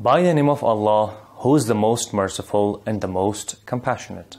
By the name of Allah, who is the most merciful and the most compassionate,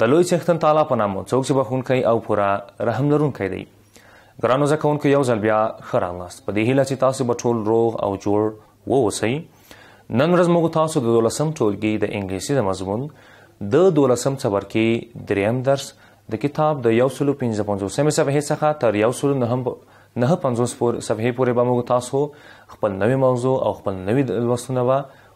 د لوی څښتن تعالی په نامه څوک چې بخښونکی او پوره رحم لرونکی دی ګرانو زده کوونکو یو ځل بیا ښه راغلاست په دې هیله چې تاسو به ټول روغ او جوړ ووسئ نن ورځ موږ تاسو د دولسم ټولګي د انګلیسي د مضمون د دولسم څپرکي دریم درس د کتاب د یو سلو پنځه پنځوسمې صفحې څخه تر یو سلو نهم نهه پنځوس پورې صفحې پورې به موږ تاسو خپل نوې موضوع او خپل نوي لوستونه به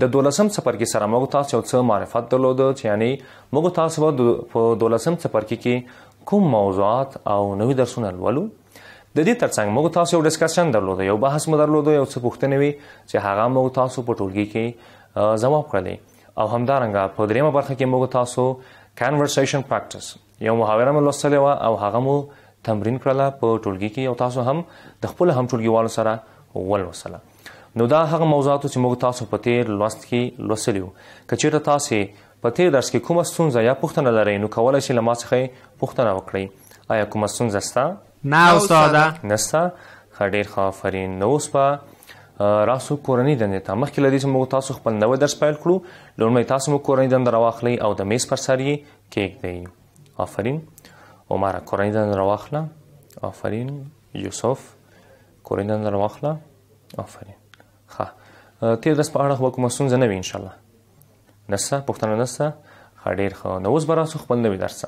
د دولسم څپرکي سره موږ تاسو یو څه معرفت درلود چې یعنی موږ تاسو به د په دولسم څپرکي کې کوم موضوعات او نوي درسونه لولو د دې ترڅنګ موږ تاسو یو ډیسکشن درلود یو بحث مو درلود یو څه پوښتنې وي چې هغه موږ تاسو په ټولګي کې ځواب کړلې او همدارنګه په دریمه برخه کې موږ تاسو کانورسیشن پریکټس یو محاوره مو لوستلې وه او هغه مو تمرین کړله په ټولګي کې او تاسو هم د خپل هم ټولګیوالو سره ولوسله نو دا هغه موضوعات چې موږ تاسو په تیر لوست کې لوسلیو کچېرته تاسو په تیر درس کې کومه ستونزه یا پوښتنه لرئ نو کولای شئ لمه څخه پوښتنه وکړئ آیا کومه ستونزه ستا نه استاده نستا خډیر خافرین نو اوس په راسو کورنۍ دندې ته مخکې لدی چې موږ تاسو خپل نوې درس پیل کړو لومړی تاسو موږ کورنۍ دنده راوخلی او د میز پر سر یې کیک دی آفرین عمر کورنۍ دنده راواخله آفرین یوسف کورنۍ دنده راواخله آفرین ښه تیر درس په اړه خو کومه ستونزه نه وي ان شاء الله نسه پښتنه نسه ښه ډیر ښه نو اوس براسو خپل نوی درس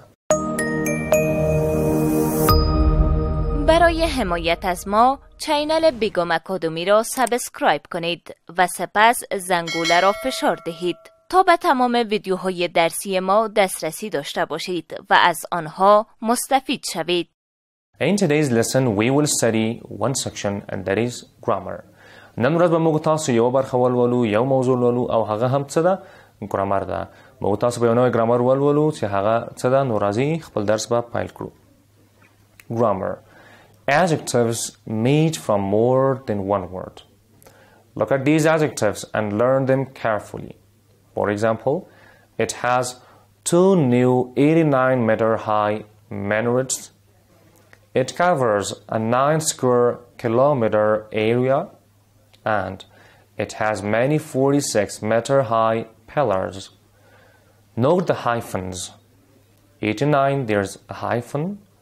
برای حمایت از ما چینل بیگم اکادمی را سبسکرایب کنید و سپس زنگوله را فشار دهید. تا به تمام ویدیوهای درسی ما دسترسی داشته باشید و از آنها مستفید شوید. In today's lesson we will study one section and that is grammar. نن ورځ به موږ تاسو یو برخه ولولو یو موضوع ولولو او هغه هم څه ده ګرامر ده موږ تاسو به یو نوی ګرامر ولولو چې هغه څه ده نو راځي خپل درس به پیل کړو ګرامر adjectives made from more than one word Look at these adjectives and learn them carefully. For example, it has two new 89 meter high minarets. It covers a 9 square kilometer area and it has many 46 meter high pillars. Note the hyphens. 89 there's a hyphen,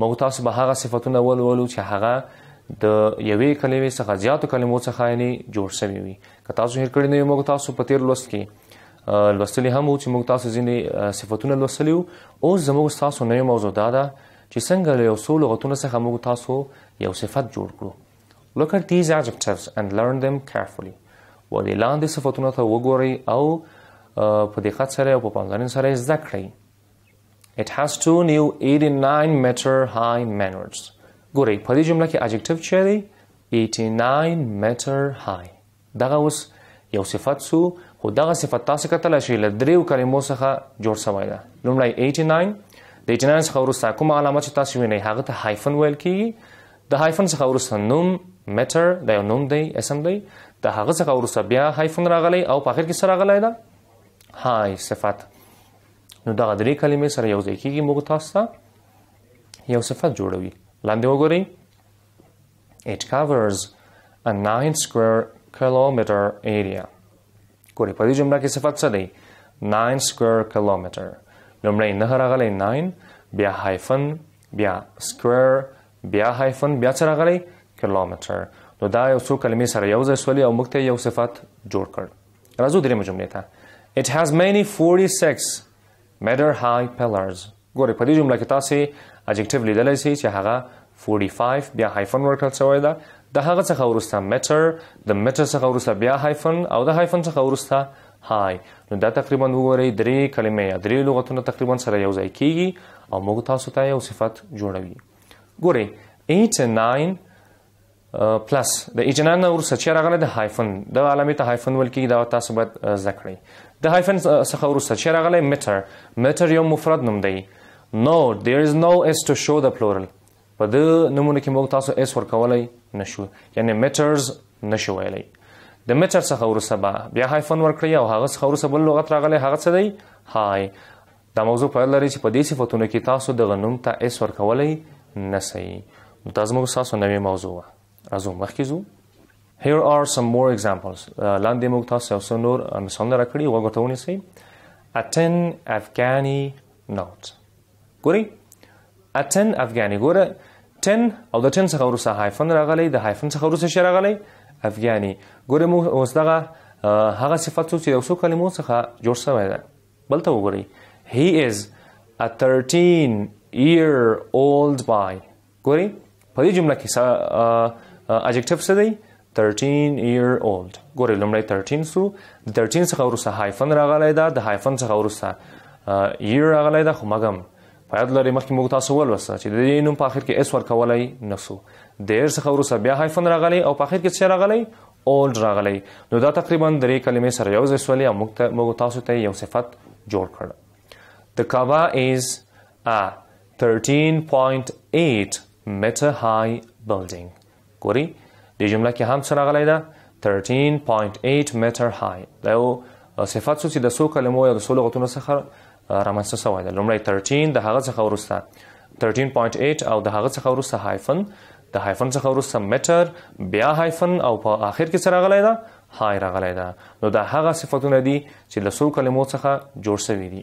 موږ تاسو به هغه صفتونه ولولو چې هغه د یوې کلمې څخه زیاتو کلمو څخه یې جوړ شوی وي که تاسو هیر کړی نه موږ تاسو په تیر لوست کې لوستلی هم وو چې موږ تاسو ځینې صفاتونه لوستلی وو اوس زموږ تاسو نوې موضوع دا ده چې څنګه له یو څو لغتونو څخه موږ تاسو یو صفت جوړ کړو Look at these adjectives and learn them carefully و دې لاندې صفتونو ته وګورئ او په دقت سره او په پاملرنې سره یې زده کړئ It has two new 89 meter high manors. ګورئ په دې جمله کې adjective چی دی 89 meter high دغه اوس یو صفت سو خو دغه صفت تاسو کتل شي له دریو کلمو څخه جوړ شوی ده لومړی 89 د 89 څخه وروسته کوم علامه چې تاسو وینئ هغه ته هایفن ویل کیږي د هایفن څخه وروسته نوم میټر د یو نوم دی اسم دی د هغه څخه وروسته بیا هایفن راغلی او په اخر کې سره راغلی ده های صفت نو دغه درې کلمې سره یو ځای کېږي موږ تاسو ته یو صفت جوړوي لاندې وګورئ It covers a 9 square kilometer area ګورئ په دې جمله کې صفت څه دی 9 square kilometer لومړی نه راغلی 9 بیا هایفن بیا سکوير بیا هایفن بیا څه راغلی کیلومتر نو دا یو څو کلمې سره یو ځای سولې او موږ ته یو صفت جوړ کړ راځو درېمه جملې ته It has many 46 meter high pillars ګورې په دې جمله کې تاسو اډجکټیو لیدلی شئ چې هغه 45 بیا هایفن ورکړل شوی ده د هغه څخه وروسته میټر د میټر څخه وروسته بیا هایفن او د هایفن څخه وروسته های نو دا تقریبا وګورئ درې کلمې یا درې لغتونه تقریبا سره یو ځای کیږي او موږ تاسو ته یو صفت جوړوي ګورئ 8 and 9 پلس د اجنان نه ورسره چې راغله د هایفن د علامه ته هایفن ول کیږي دا تاسو باید ذکرئ د هایفن څخه ورسره چې راغله میټر میټر یو مفرد نوم دی نو دیر از نو اس ټو شو د پلورل په د نمونه کې موږ تاسو اس ورکولای نشو یعنی میټرز نشو ویلای د میټر څخه ورسره بیا هایفن ورکړی او هغه څخه ورسره بل لغت راغلی هغه څه دی های دا موضوع په لري چې په دې صفتونو کې تاسو دغه نوم ته اس ورکولای نه سئ نو دا زموږ تاسو نوې موضوع وه راځو مخکې ځو Here are some more examples. Uh, لاندې موږ تاسو یو څو نور uh, مثالونه راکړي غوږ ورته ونیسئ. Aten Afghani not. ګورئ Aten Afghani ګوره تن او د تن څخه وروسته هایفن راغلی د هایفن څخه وروسته شی راغلی افغاني ګوره موږ اوس دغه uh, هغه صفت چې یو څو کلمو څخه جوړ شوی دی بل ته وګورئ هی از ا 13 year old boy ګورئ په دې جمله کې اډجکټیو څه دی 13 year old ګورئ لومړی 13 سو د 13 څخه وروسته هایفن راغلی دا د هایفن څخه وروسته year راغلی دا خو مګم په یاد لري مخکې موږ تاسو ولوسته چې د دې نوم په اخر کې اس ورکولای نسو د ایر څخه وروسته بیا هایفن راغلی او په اخر کې څه راغلی اولډ راغلی نو دا تقریبا درې کلمې سره یو ځای سولې او موږ تاسو ته یو صفت جوړ کړ The Kaaba is a 13.8 meter high building ګوري د جمله کې هم سره غلای دا 13.8 meter high دا یو صفات څو چې د څو کلمو یا د څو لغتونو څخه رامنځته شوی دی لومړی 13 د هغه څخه وروسته 13.8 او د هغه څخه وروسته هایفن د هایفن څخه وروسته میټر بیا هایفن او په آخر کې څه راغلی ده های راغلی ده نو دا هغه صفتونه دي چې له څو کلمو څخه جوړ شوي دي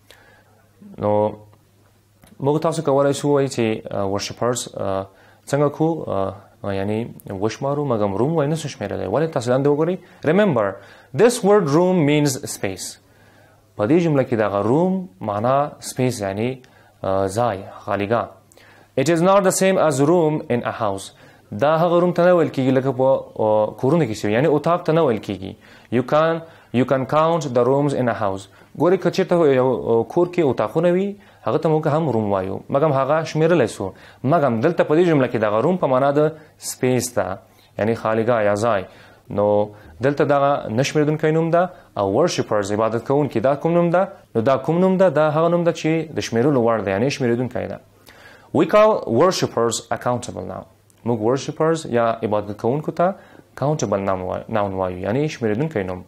نو موږ تاسو کولای شو وایي چې ورشپرز څنګه کو یعنی وشمارو مګم روم وای نه سو شمیرلای ولې تاسو لاندې وګورئ ریمبر this word room means space په دې جمله کې دغه روم معنا space یعنی ځای خالیګاه it is not the same as room in a house دا هغه روم ته نه ویل کیږي لکه په کورونو کې شوی یعنی اتاق ته نه ویل کیږي یو کان یو کان کاونټ د رومز ان ا هاوس ګوره که چیرته یو کور کې اتاقونه وي هغه ته موږ هم روم وایو مګم هغه شمیرل سو مګم دلته په دې جمله کې د روم په معنا د سپیس ده یعنی خالګا یا ځای نو دلته دا نشمیردونکو نوم ده او ورشپرز عبادت کوونکي دا کوم نوم ده نو دا کوم نوم ده دا هغه نوم ده چې د شمیرلو وړ دی یعنی شمیردونکو ده We call worshippers accountable now. موږ worshippers یا عبادت کوونکو ته countable noun وایو یعنی شمیرېدونکی نوم.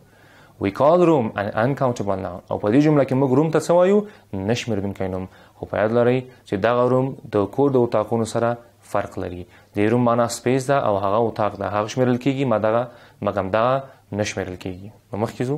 We call room an uncountable noun او په دې جمله کې موږ روم ته څه وایو نشمیرېدونکی نوم خو په یاد لرئ چې دغه روم د کور د اتاقونو سره فرق لري د روم معنا سپیس ده او هغه اتاق ده هغه شمیرل کیږي مدغه مګم دغه نشمیرل کیږي نو مخکې ځو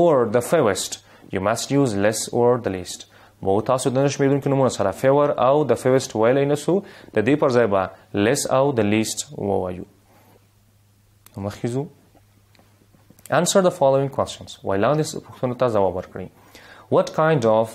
اور د فیوسټ یو ماسټ یوز لیس اور د لیسټ مو تاسو د نشمیرونکو نمونه سره فیور او د فیوسټ ویلای نسو د دې پر ځای به لیس او د لیسټ ووایو مخیزو Answer the following questions. وای لاندې پوښتنو ته ځواب ورکړئ. What kind of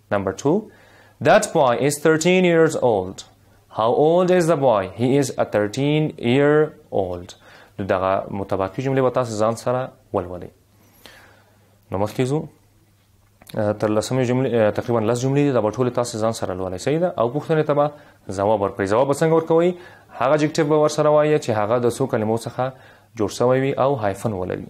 Number two, that boy is 13 years old. How old is the boy? He is a 13 year old. نو دغه متباقی جملې به تاسو ځان سره ولولئ. نو مخکې ځو تر لسمې جملې تقریبا لس جملې دي دا به ټولې تاسو ځان سره لولئ صحیح ده او پوښتنې ته به ځواب ورکړئ ځواب به څنګه ورکوئ هغه جکټیو به ورسره وایي چې هغه د څو کلمو څخه جوړ شوی وي او هایفن ولري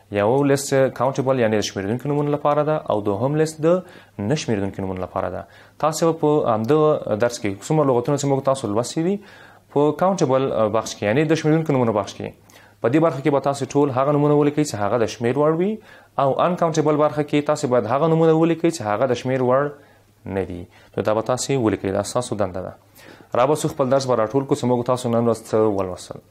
یو لیست کاونټیبل یعنی د شمیردونکو نمونو لپاره ده او دوهم لیست د نه شمیردونکو نمونو لپاره ده تاسو په همده درس کې څومره لغتونه چې موږ تاسو لوستي دي په کاونټیبل بخش کې یعنی د شمیردونکو نمونو بخش کې په دې برخه کې به تاسو ټول هغه نمونه ولیکئ چې هغه د شمیر وړ وي او ان کاونټیبل برخه کې تاسو باید هغه نمونه ولیکئ چې هغه د شمیر وړ نه دي نو دا به تاسو ولیکئ دا تاسو دنده ده را به خپل درس به راټول کو چې موږ تاسو نن ورځ ولوسل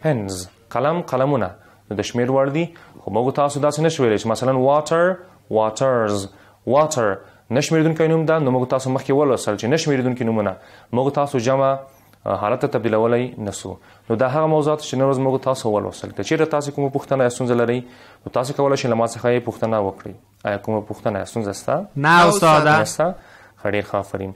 پنز، قلم، قلمونه، نو د شمېر وړ دي، خو موږ تاسو داسې نه شو ویلی چې مثلا واټر، واټرز، واټر نه شمېرېدونکی نوم ده، نو موږ تاسو مخکې ولوستل چې نه شمېرېدونکي نومونه موږ تاسو جمع حالت ته تبدیلولی نسو نو دا هغه موضوعات چې نن ورځ موږ تاسو ولوستل که چیرته تاسو کومه پوښتنه یا ستونزه لرئ نو تاسو کولای شئ له ما څخه یې پوښتنه وکړئ آیا کومه پوښتنه یا ستونزه سته نه استاده ښه ډېر ښه آفرین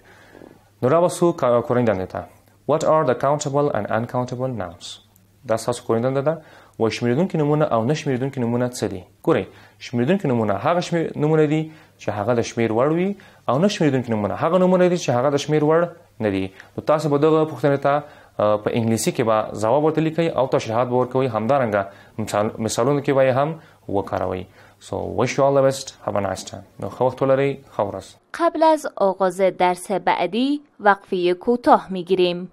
نو را وسو کورندنده ته What are the countable and uncountable nouns؟ دا ستاسو کورندنده ده و شمیرېدونکي نمونه او نه شمیرېدونکي نمونه څه دي ګورئ شمیرېدونکي نمونه هغه شمیر نمونه دي چې هغه د شمیر وړ وي او نه شمیرېدونکي نمونه هغه نمونه دي چې هغه د شمیر وړ نه دي نو تاسو به دغه پوښتنې ته په انګلیسي کې به ځواب ورته لیکئ او تشریحات به ورکوئ همدارنګه مثالونو کې به یې هم وکاروئ سو وش یو آل د بیسټ هاف ا نایس ټایم نو ښه وخت ولرئ ښه ورځ قبل از آغاز درس بعدی وقفه کوتاه میگیریم.